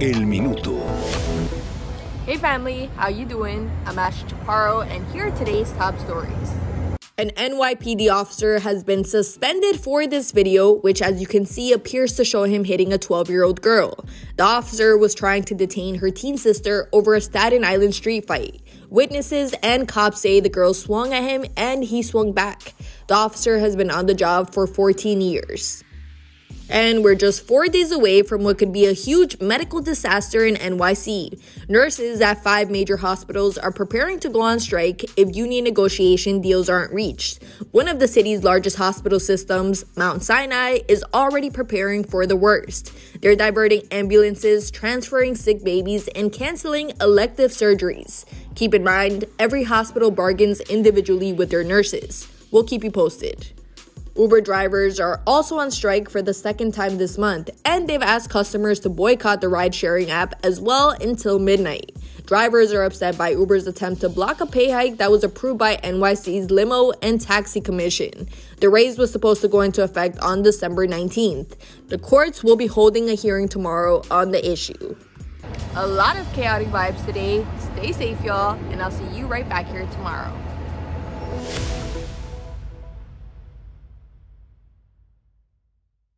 El Minuto. Hey family, how you doing? I'm Ash Chaparro and here are today's top stories. An NYPD officer has been suspended for this video, which as you can see appears to show him hitting a 12 year old girl. The officer was trying to detain her teen sister over a Staten Island street fight. Witnesses and cops say the girl swung at him and he swung back. The officer has been on the job for 14 years. And we're just four days away from what could be a huge medical disaster in NYC. Nurses at five major hospitals are preparing to go on strike if union negotiation deals aren't reached. One of the city's largest hospital systems, Mount Sinai, is already preparing for the worst. They're diverting ambulances, transferring sick babies, and canceling elective surgeries. Keep in mind, every hospital bargains individually with their nurses. We'll keep you posted. Uber drivers are also on strike for the second time this month, and they've asked customers to boycott the ride sharing app as well until midnight. Drivers are upset by Uber's attempt to block a pay hike that was approved by NYC's Limo and Taxi Commission. The raise was supposed to go into effect on December 19th. The courts will be holding a hearing tomorrow on the issue. A lot of chaotic vibes today. Stay safe, y'all, and I'll see you right back here tomorrow.